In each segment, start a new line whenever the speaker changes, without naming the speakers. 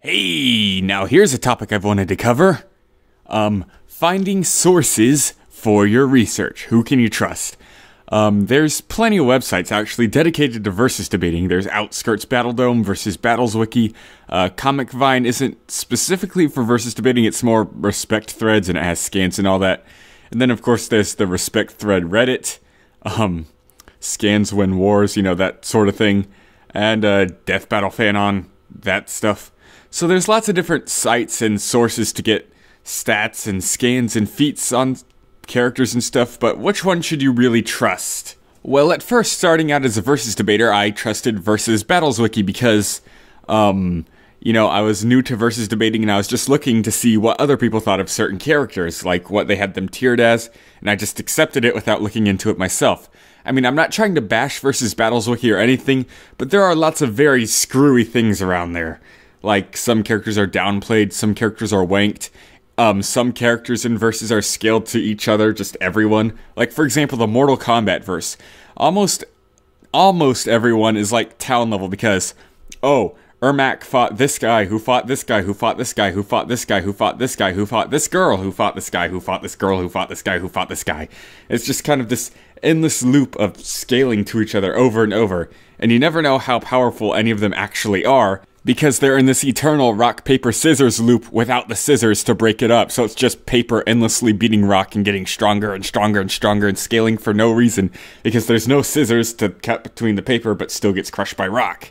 Hey, now here's a topic I've wanted to cover. Um, finding sources for your research. Who can you trust? Um, there's plenty of websites actually dedicated to versus debating. There's Outskirts Battledome versus BattlesWiki. Uh, Comic Vine isn't specifically for versus debating, it's more respect threads and it has scans and all that. And then, of course, there's the respect thread Reddit, um, scans win wars, you know, that sort of thing. And uh, Death Battle Fanon, that stuff. So there's lots of different sites and sources to get stats and scans and feats on characters and stuff, but which one should you really trust? Well, at first, starting out as a versus debater, I trusted Versus Battles Wiki because, um, you know, I was new to versus debating and I was just looking to see what other people thought of certain characters, like what they had them tiered as, and I just accepted it without looking into it myself. I mean, I'm not trying to bash versus Battles Wiki or anything, but there are lots of very screwy things around there. Like, some characters are downplayed, some characters are wanked, um, some characters in verses are scaled to each other, just everyone. Like for example, the Mortal Kombat verse. Almost, almost everyone is like town level because, oh, Ermac fought this guy, who fought this guy, who fought this guy, who fought this guy, who fought this guy, who fought this girl, who fought this guy, who fought this girl, who fought this guy, who fought this guy. It's just kind of this endless loop of scaling to each other over and over, and you never know how powerful any of them actually are because they're in this eternal rock, paper, scissors loop without the scissors to break it up. So it's just paper endlessly beating rock and getting stronger and stronger and stronger and scaling for no reason because there's no scissors to cut between the paper but still gets crushed by rock.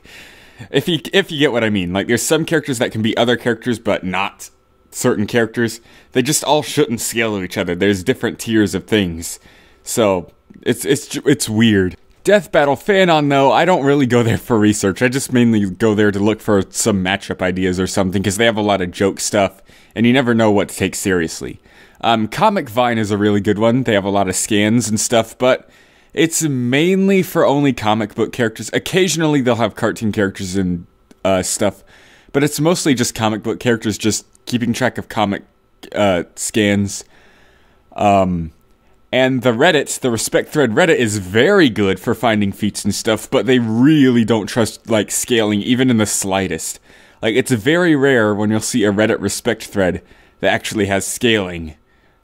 If you if you get what I mean, like there's some characters that can be other characters but not certain characters. They just all shouldn't scale to each other. There's different tiers of things. So it's it's it's weird. Death Battle Fanon, though, I don't really go there for research. I just mainly go there to look for some matchup ideas or something because they have a lot of joke stuff and you never know what to take seriously. Um, Comic Vine is a really good one. They have a lot of scans and stuff, but it's mainly for only comic book characters. Occasionally they'll have cartoon characters and uh, stuff, but it's mostly just comic book characters just keeping track of comic uh, scans. Um, and the Reddit, the respect thread Reddit is very good for finding feats and stuff, but they really don't trust like scaling even in the slightest. Like it's very rare when you'll see a Reddit respect thread that actually has scaling.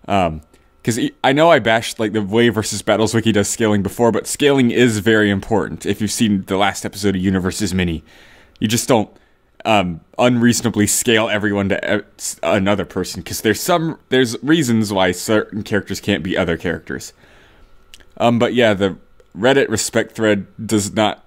Um, because I know I bashed like the way versus battles wiki does scaling before, but scaling is very important. If you've seen the last episode of UniVS Mini, you just don't um, unreasonably scale everyone to another person because there's some there's reasons why certain characters can't be other characters. Um, but yeah, the Reddit respect thread does not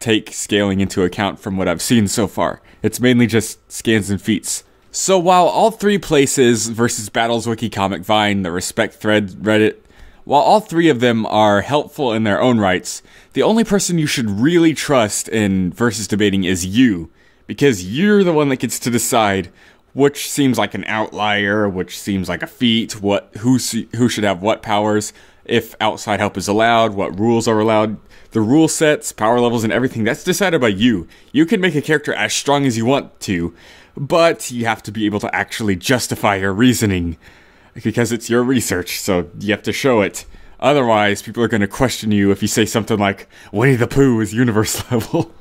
take scaling into account from what I've seen so far. It's mainly just scans and feats. So while all three places versus Battles Wiki Comic Vine, the respect thread Reddit, while all three of them are helpful in their own rights, the only person you should really trust in versus debating is you because you're the one that gets to decide which seems like an outlier, which seems like a feat, what who who should have what powers, if outside help is allowed, what rules are allowed, the rule sets, power levels, and everything. That's decided by you. You can make a character as strong as you want to, but you have to be able to actually justify your reasoning because it's your research, so you have to show it. Otherwise, people are going to question you if you say something like Winnie the Pooh is universe level.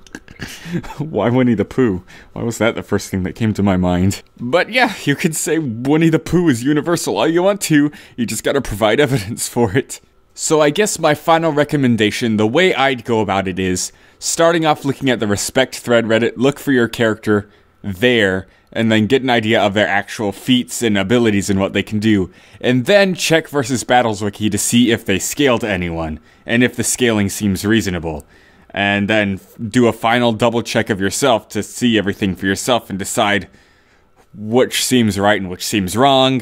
Why Winnie the Pooh? Why was that the first thing that came to my mind? But yeah, you could say Winnie the Pooh is universal all you want to, you just gotta provide evidence for it. So I guess my final recommendation, the way I'd go about it is starting off looking at the respect thread Reddit, look for your character there, and then get an idea of their actual feats and abilities and what they can do. And then check versus Battles Wiki to see if they scale to anyone, and if the scaling seems reasonable and then do a final double check of yourself to see everything for yourself and decide which seems right and which seems wrong.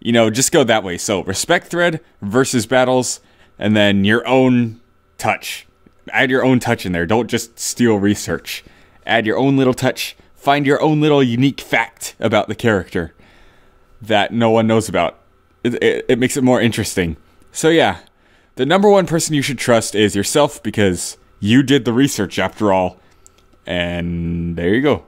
You know, just go that way. So, respect thread versus battles, and then your own touch. Add your own touch in there. Don't just steal research. Add your own little touch. Find your own little unique fact about the character that no one knows about. It, it, it makes it more interesting. So, yeah, the number one person you should trust is yourself because you did the research after all. And there you go.